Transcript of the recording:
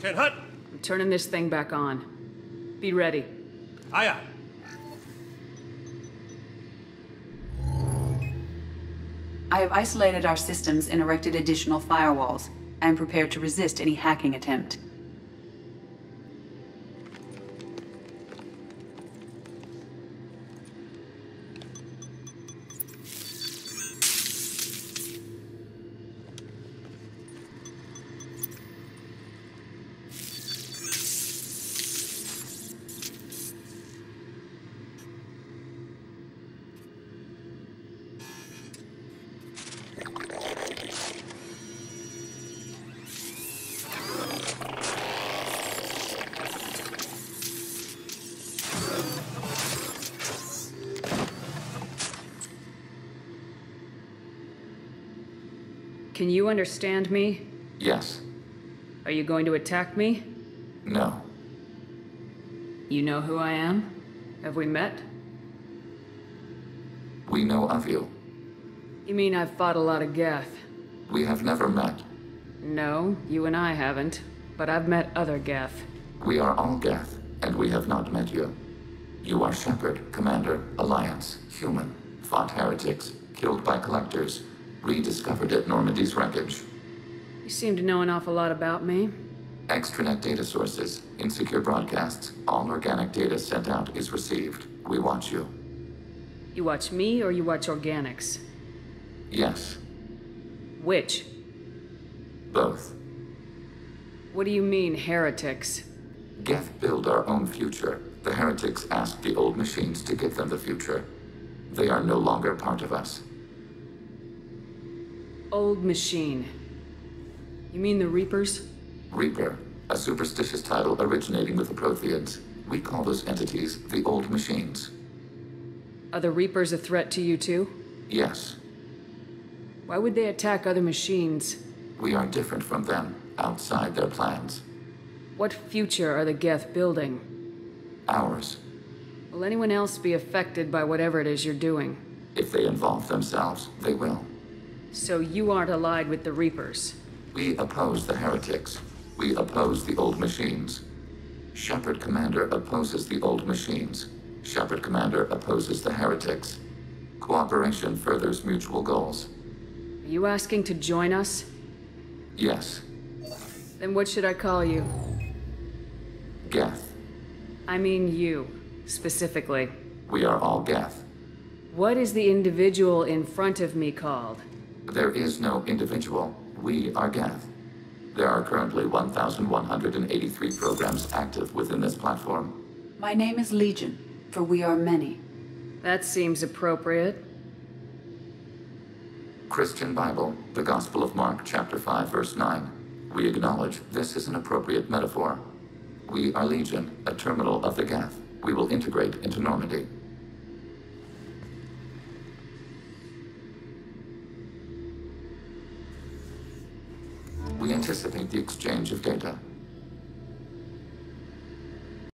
Ten Hut! I'm turning this thing back on. Be ready. Aye, aye. I have isolated our systems and erected additional firewalls. I am prepared to resist any hacking attempt. Can you understand me? Yes. Are you going to attack me? No. You know who I am? Have we met? We know of you. You mean I've fought a lot of Geth? We have never met. No, you and I haven't. But I've met other Geth. We are all Geth, and we have not met you. You are Shepard, Commander, Alliance, human, fought heretics, killed by collectors, rediscovered at Normandy's wreckage. You seem to know an awful lot about me. Extranet data sources, insecure broadcasts, all organic data sent out is received. We watch you. You watch me or you watch organics? Yes, Which? both. What do you mean, heretics? Geth build our own future. The heretics asked the old machines to give them the future. They are no longer part of us. Old machine. You mean the Reapers? Reaper, a superstitious title originating with the Protheans. We call those entities the old machines. Are the Reapers a threat to you too? Yes, Why would they attack other machines? we are different from them, outside their plans. What future are the Geth building? Ours, Will anyone else be affected by whatever it is you're doing? if they involve themselves, they will. So you aren't allied with the Reapers? We oppose the heretics. We oppose the old machines. Shepard Commander opposes the old machines. Shepard Commander opposes the heretics. Cooperation furthers mutual goals. Are you asking to join us? Yes, Then what should I call you? Geth. I mean you, specifically. We are all Geth. What is the individual in front of me called? There is no individual. We are Geth. There are currently 1,183 programs active within this platform. My name is Legion, for we are many. That seems appropriate. Christian Bible, the Gospel of Mark, chapter 5, verse 9. We acknowledge this is an appropriate metaphor. We are Legion, a terminal of the Geth. We will integrate into Normandy. We anticipate the exchange of data.